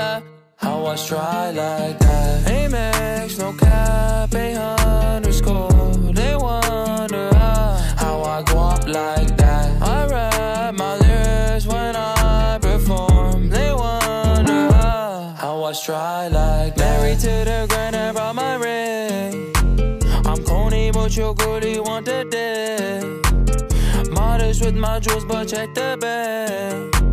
la. How I try like that. Amex, no cap, a underscore They wonder how, I go up like that. I rap my lyrics when I perform. They wonder how, I try like that. Married to the grind and brought my ring. I'm corny but your girlie want the dick. Modest with my jewels but check the bag